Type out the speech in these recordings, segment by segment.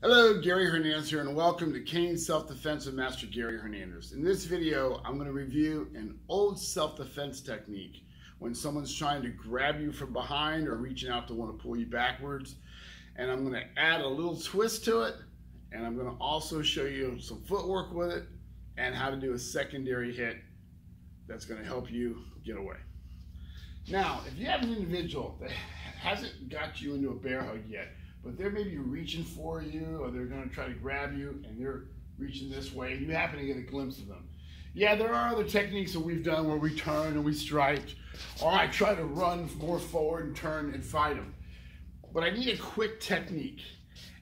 Hello, Gary Hernandez here, and welcome to Cane's Self-Defense with Master Gary Hernandez. In this video, I'm going to review an old self-defense technique when someone's trying to grab you from behind or reaching out to want to pull you backwards. And I'm going to add a little twist to it, and I'm going to also show you some footwork with it and how to do a secondary hit that's going to help you get away. Now, if you have an individual that hasn't got you into a bear hug yet, but they're maybe reaching for you or they're going to try to grab you and they're reaching this way and you happen to get a glimpse of them. Yeah, there are other techniques that we've done where we turn and we strike, or I try to run more forward and turn and fight them. But I need a quick technique.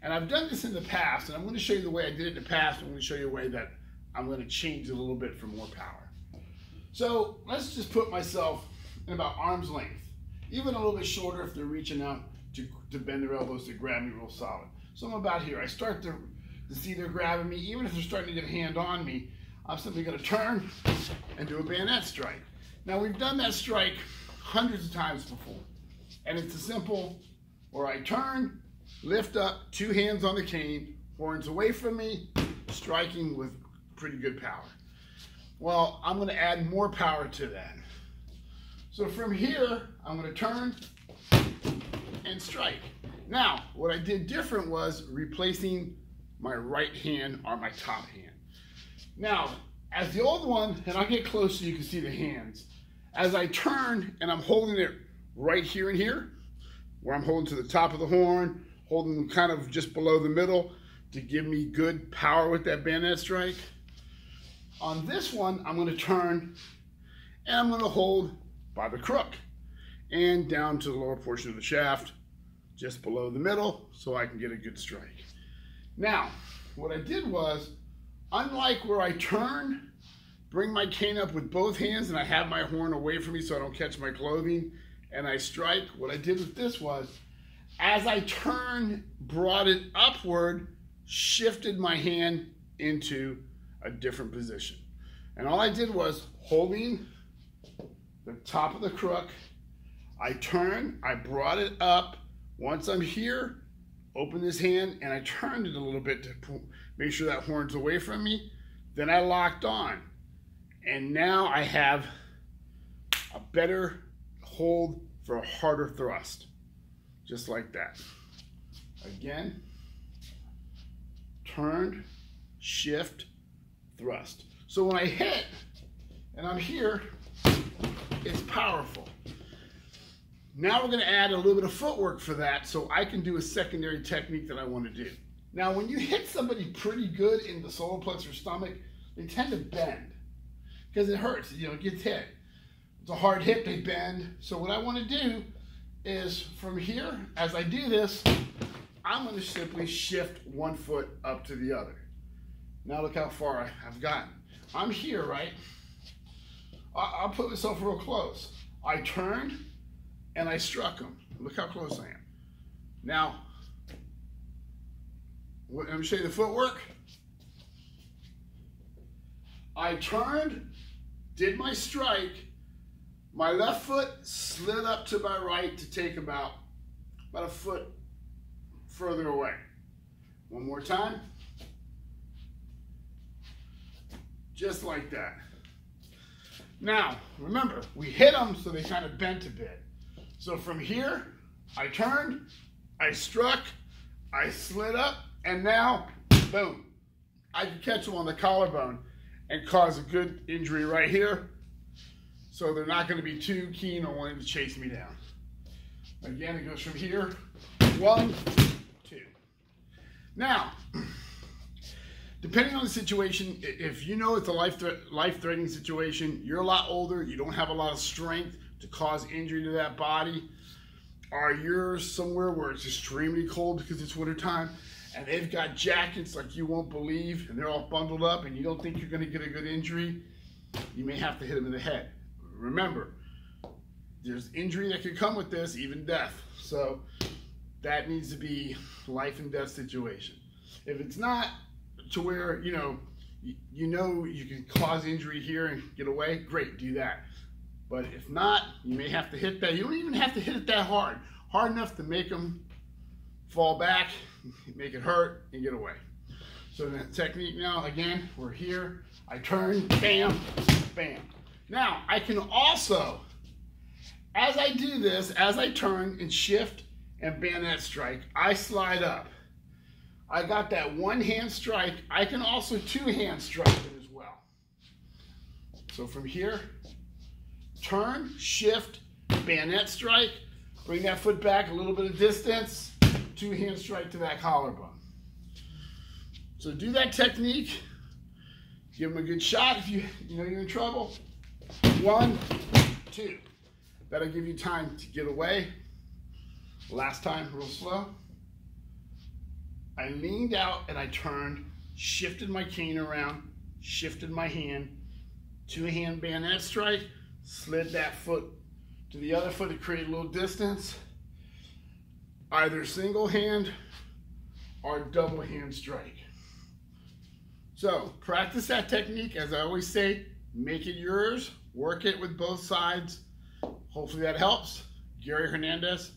And I've done this in the past, and I'm going to show you the way I did it in the past. I'm going to show you a way that I'm going to change a little bit for more power. So let's just put myself in about arm's length, even a little bit shorter if they're reaching out to, to bend their elbows to grab me real solid. So I'm about here. I start to, to see they're grabbing me. Even if they're starting to get a hand on me, I'm simply going to turn and do a bayonet strike. Now we've done that strike hundreds of times before. And it's a simple where I turn, lift up, two hands on the cane, horns away from me, striking with pretty good power. Well, I'm going to add more power to that. So from here, I'm going to turn, and strike. Now, what I did different was replacing my right hand on my top hand. Now, as the old one, and I'll get close so you can see the hands, as I turn and I'm holding it right here and here, where I'm holding to the top of the horn, holding kind of just below the middle to give me good power with that bayonet strike. On this one, I'm gonna turn and I'm gonna hold by the crook and down to the lower portion of the shaft just below the middle so I can get a good strike. Now, what I did was, unlike where I turn, bring my cane up with both hands and I have my horn away from me so I don't catch my clothing and I strike, what I did with this was, as I turn, brought it upward, shifted my hand into a different position. And all I did was holding the top of the crook, I turn, I brought it up, once I'm here, open this hand and I turned it a little bit to make sure that horn's away from me. Then I locked on. And now I have a better hold for a harder thrust. Just like that. Again, turned, shift, thrust. So when I hit and I'm here, it's powerful. Now we're going to add a little bit of footwork for that so I can do a secondary technique that I want to do. Now when you hit somebody pretty good in the solar plexus or stomach, they tend to bend because it hurts, you know, it gets hit. It's a hard hit, they bend. So what I want to do is from here, as I do this, I'm going to simply shift one foot up to the other. Now look how far I've gotten. I'm here, right? I'll put myself real close. I turned, and I struck him. Look how close I am. Now, let me show you the footwork. I turned, did my strike, my left foot slid up to my right to take about, about a foot further away. One more time. Just like that. Now, remember, we hit them so they kind of bent a bit. So from here, I turned, I struck, I slid up, and now, boom, I can catch them on the collarbone and cause a good injury right here. So they're not going to be too keen on wanting to chase me down. Again, it goes from here, one, two. Now, depending on the situation, if you know it's a life life-threatening situation, you're a lot older, you don't have a lot of strength, to cause injury to that body? Are you somewhere where it's extremely cold because it's wintertime and they've got jackets like you won't believe and they're all bundled up and you don't think you're going to get a good injury? You may have to hit them in the head. Remember, there's injury that could come with this, even death. So that needs to be life and death situation. If it's not to where, you know, you, you know you can cause injury here and get away, great, do that. But if not, you may have to hit that. You don't even have to hit it that hard. Hard enough to make them fall back make it hurt, and get away. So the technique now, again, we're here. I turn, bam, bam. Now, I can also, as I do this, as I turn and shift and bayonet strike, I slide up. I got that one hand strike. I can also two hand strike it as well. So from here, turn, shift, bayonet strike, bring that foot back a little bit of distance, two hand strike to that collarbone. So do that technique. Give them a good shot if you, you know you're in trouble. One, two. That'll give you time to get away. Last time, real slow. I leaned out and I turned, shifted my cane around, shifted my hand, two hand bayonet strike, slid that foot to the other foot to create a little distance. Either single hand or double hand strike. So practice that technique. As I always say, make it yours, work it with both sides. Hopefully that helps. Gary Hernandez,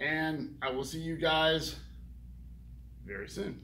and I will see you guys very soon.